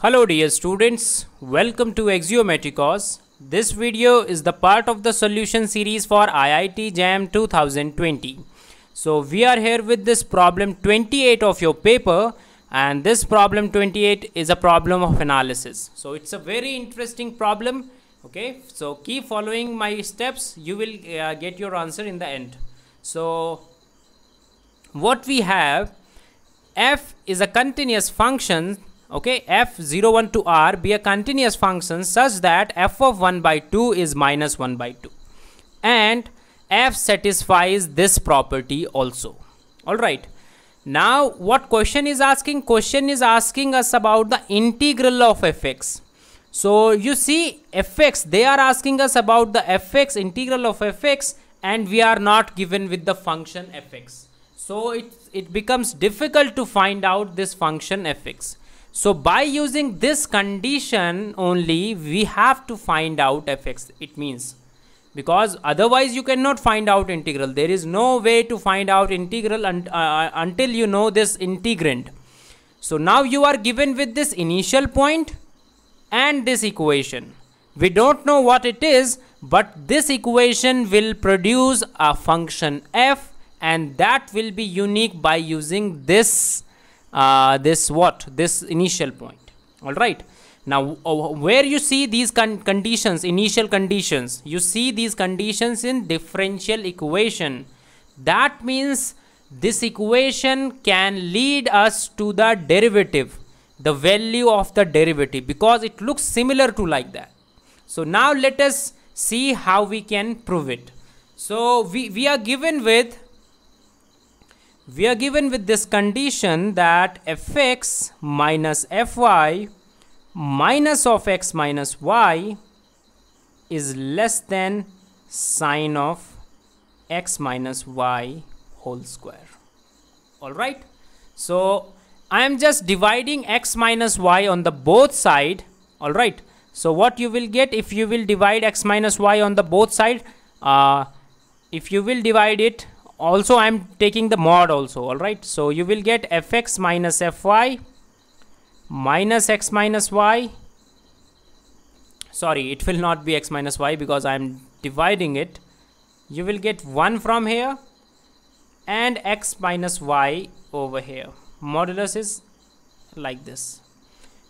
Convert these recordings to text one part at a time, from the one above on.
Hello dear students, welcome to Axiomatikos. This video is the part of the solution series for IIT JAM 2020. So we are here with this problem 28 of your paper and this problem 28 is a problem of analysis. So it's a very interesting problem. Okay, so keep following my steps. You will uh, get your answer in the end. So what we have f is a continuous function okay f01 to r be a continuous function such that f of 1 by 2 is minus 1 by 2 and f satisfies this property also. All right. Now what question is asking? Question is asking us about the integral of fx so you see fx they are asking us about the fx integral of fx and we are not given with the function fx so it it becomes difficult to find out this function fx so by using this condition only we have to find out fx. It means because otherwise you cannot find out integral. There is no way to find out integral un uh, until you know this integrand. So now you are given with this initial point and this equation. We don't know what it is but this equation will produce a function f and that will be unique by using this uh, this what? This initial point. All right. Now uh, where you see these con conditions initial conditions you see these conditions in differential equation. That means this equation can lead us to the derivative the value of the derivative because it looks similar to like that. So now let us see how we can prove it. So we, we are given with we are given with this condition that fx minus fy minus of x minus y is less than sine of x minus y whole square. All right? So i am just dividing x minus y on the both side. All right? So what you will get if you will divide x minus y on the both side? Uh, if you will divide it also I am taking the mod also alright? So you will get fx minus fy minus x minus y. Sorry it will not be x minus y because I am dividing it. You will get 1 from here and x minus y over here. Modulus is like this.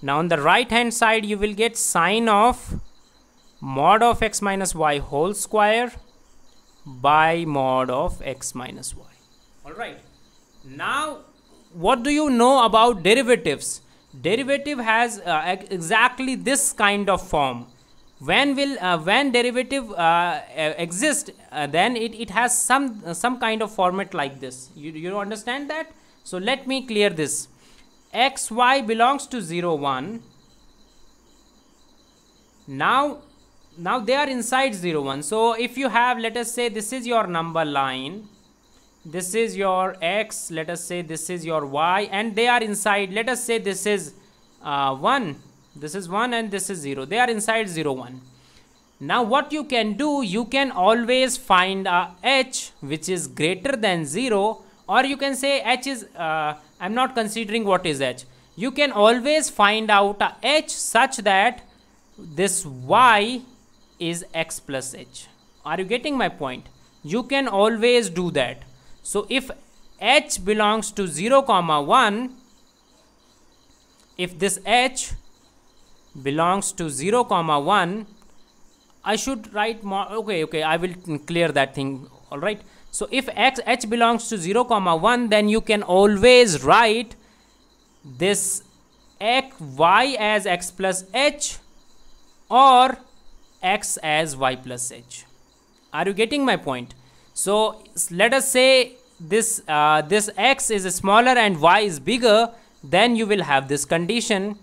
Now on the right hand side you will get sine of mod of x minus y whole square by mod of x minus y. All right. Now what do you know about derivatives? Derivative has uh, exactly this kind of form. When will uh, when derivative uh, exist uh, then it, it has some some kind of format like this. You, you understand that? So let me clear this. X y belongs to 0 1 now now they are inside 0 1 so if you have let us say this is your number line this is your x let us say this is your y and they are inside let us say this is uh, 1 this is 1 and this is 0 they are inside 0 1 now what you can do you can always find a h which is greater than 0 or you can say h is uh, i'm not considering what is h. You can always find out a h such that this y is x plus h. Are you getting my point? You can always do that. So if h belongs to 0 comma 1 if this h belongs to 0 comma 1 i should write more okay okay i will clear that thing all right so if x h belongs to 0 comma 1 then you can always write this x y as x plus h or x as y plus h. Are you getting my point? So let us say this uh, this x is smaller and y is bigger then you will have this condition.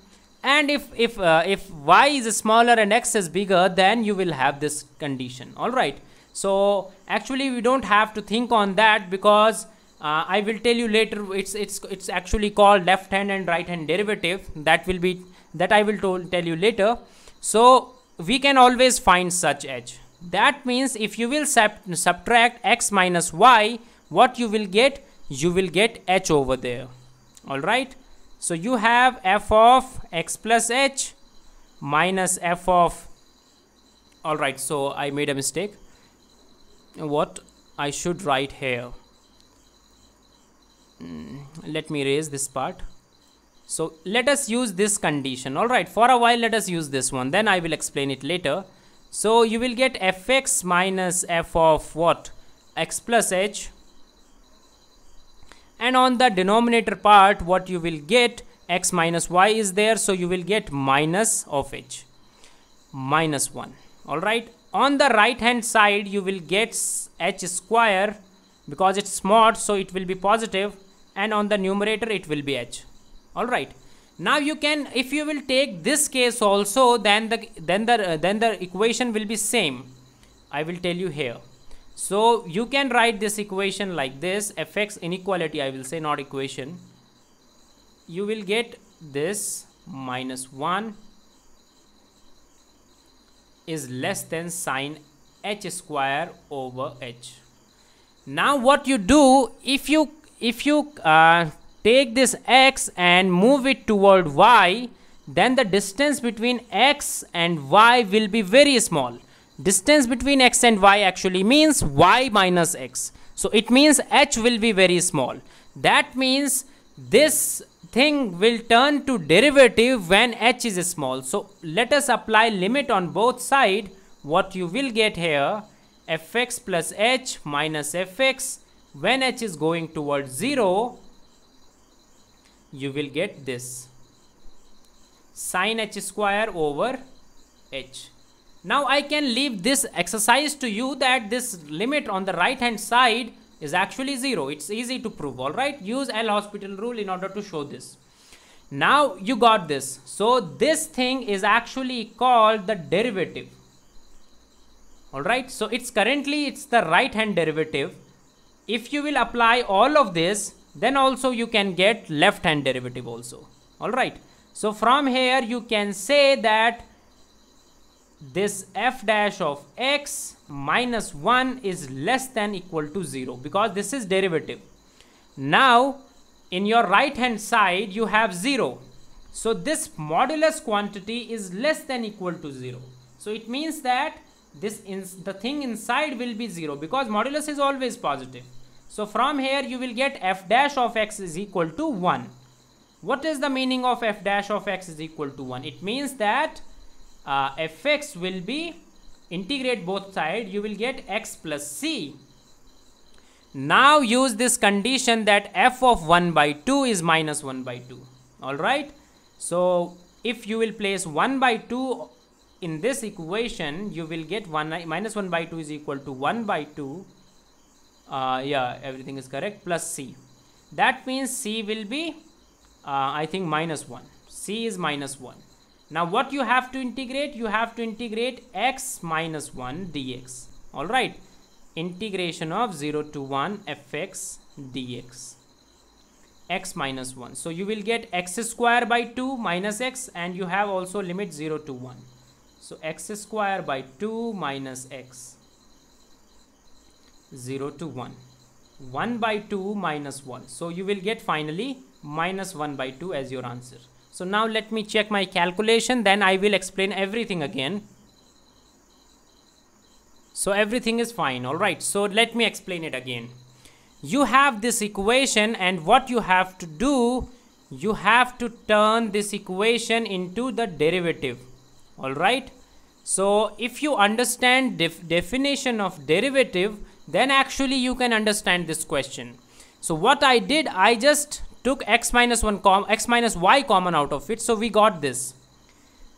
And if if uh, if y is smaller and x is bigger then you will have this condition. All right. So actually we don't have to think on that because uh, I will tell you later it's it's it's actually called left hand and right hand derivative. That will be that I will tell you later. So we can always find such h that means if you will sub subtract x minus y what you will get? You will get h over there. All right? So you have f of x plus h minus f of alright so I made a mistake. What? I should write here. Mm, let me erase this part so let us use this condition. Alright for a while let us use this one. Then I will explain it later. So you will get fx minus f of what? X plus h. And on the denominator part what you will get? X minus y is there so you will get minus of h. Minus 1 alright on the right hand side you will get h square because it's mod so it will be positive. And on the numerator it will be h alright now you can if you will take this case also then the then the uh, then the equation will be same. I will tell you here. So you can write this equation like this. Fx inequality I will say not equation. You will get this minus 1 is less than sine h square over h. Now what you do if you if you uh, take this x and move it toward y then the distance between x and y will be very small distance between x and y actually means y minus x so it means h will be very small that means this thing will turn to derivative when h is small. So let us apply limit on both side. What you will get here fx plus h minus fx when h is going towards 0 you will get this sine h square over h. Now I can leave this exercise to you that this limit on the right hand side is actually 0. It's easy to prove, alright? Use L'Hospital rule in order to show this. Now you got this. So this thing is actually called the derivative. Alright, so it's currently it's the right hand derivative. If you will apply all of this, then also you can get left hand derivative also. Alright, so from here you can say that this f dash of x minus 1 is less than equal to 0 because this is derivative. Now in your right hand side you have 0. So this modulus quantity is less than equal to 0. So it means that this the thing inside will be 0 because modulus is always positive. So from here you will get f dash of x is equal to 1. What is the meaning of f dash of x is equal to 1? It means that uh, fx will be integrate both sides you will get x plus c now use this condition that f of 1 by 2 is minus 1 by 2 all right so if you will place 1 by 2 in this equation you will get 1 minus 1 by 2 is equal to 1 by 2 uh, yeah everything is correct plus c that means c will be uh, I think minus 1 c is minus 1 now what you have to integrate? You have to integrate x minus 1 dx. Alright. Integration of 0 to 1 fx dx. x minus 1. So you will get x square by 2 minus x and you have also limit 0 to 1. So x square by 2 minus x 0 to 1. 1 by 2 minus 1. So you will get finally minus 1 by 2 as your answer. So now let me check my calculation then I will explain everything again. So everything is fine alright. So let me explain it again. You have this equation and what you have to do you have to turn this equation into the derivative alright. So if you understand def definition of derivative then actually you can understand this question. So what I did I just took x minus 1 com x minus y common out of it. So we got this.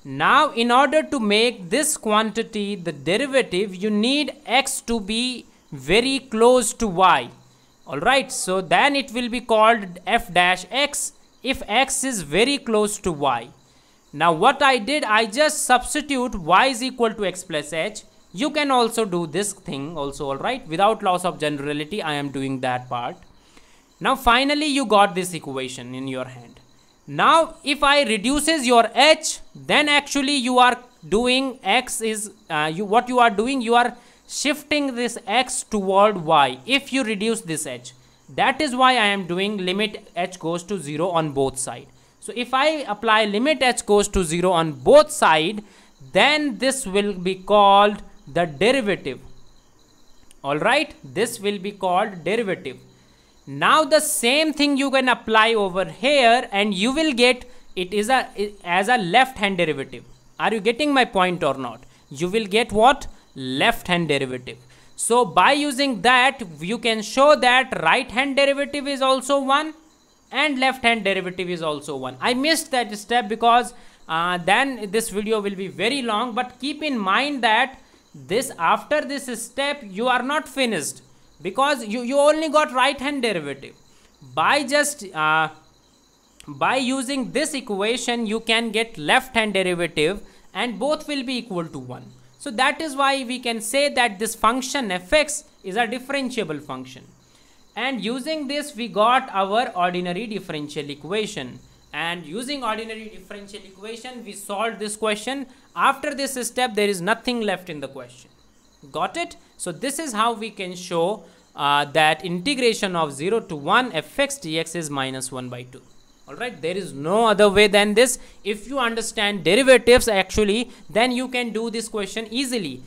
Now in order to make this quantity the derivative you need x to be very close to y. Alright so then it will be called f dash x if x is very close to y. Now what I did I just substitute y is equal to x plus h you can also do this thing also alright without loss of generality I am doing that part now finally you got this equation in your hand. Now if I reduces your h then actually you are doing x is uh, you what you are doing you are shifting this x toward y if you reduce this h. That is why I am doing limit h goes to 0 on both side. so if I apply limit h goes to 0 on both side then this will be called the derivative. Alright this will be called derivative. Now the same thing you can apply over here and you will get it is a as a left hand derivative. Are you getting my point or not? You will get what? Left hand derivative. So by using that you can show that right hand derivative is also 1 and left hand derivative is also 1 i missed that step because uh, then this video will be very long but keep in mind that this after this step you are not finished because you, you only got right hand derivative. By just uh, by using this equation you can get left hand derivative and both will be equal to 1 so that is why we can say that this function fx is a differentiable function. And using this we got our ordinary differential equation and using ordinary differential equation we solved this question. After this step there is nothing left in the question. Got it? So this is how we can show uh, that integration of 0 to 1 fx dx is minus 1 by 2 alright there is no other way than this. If you understand derivatives actually then you can do this question easily.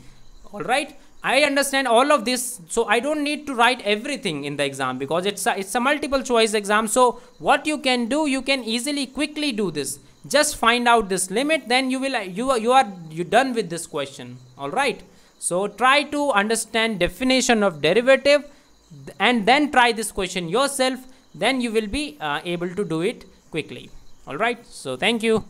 Alright I understand all of this so I don't need to write everything in the exam because it's a, it's a multiple choice exam. So what you can do you can easily quickly do this. Just find out this limit then you will you are you are you done with this question. All right? So try to understand definition of derivative and then try this question yourself. Then you will be uh, able to do it quickly. All right? So thank you